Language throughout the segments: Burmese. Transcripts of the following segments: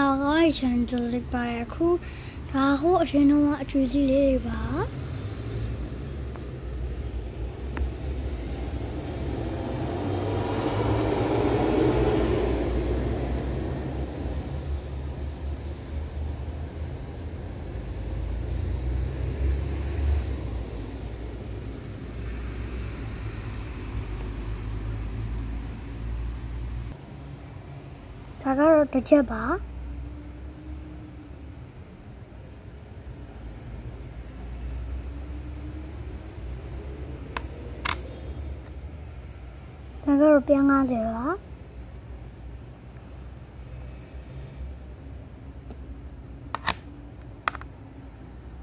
လာပါရဲ့ channel လေးပါရအခုဒါဟိုအရင်တော့အကျွေးစီလေးတွေပါဒါကတော့တစ်ချက်ပါ ဒါကတော့ပြန်90ပါ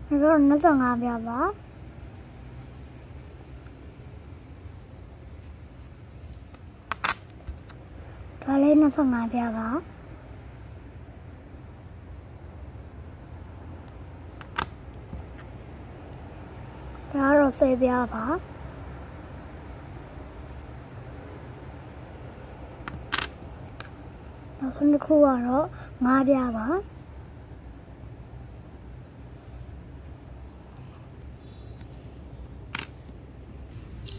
ဒါကတော့25ပြပါဒါလေး25ပြပါဒါကတော့10ပြပါ နောက်ဆုံးတစ်ခုကတော့5ပြပါ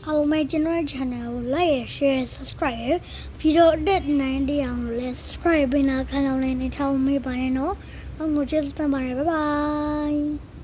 အားလုံးပဲကျွန်တော်ရဲ့ channel ကို like ရ share subscribe ရဗီဒီယိုအတက်နိုင်တဲ့အောင်လို့လဲ subscribe ပေးနာခံအောင်လည်းနေချောင်းမေးပါနဲ့နော်။အောင်ကိုကျေးဇူးတင်ပါတယ် bye bye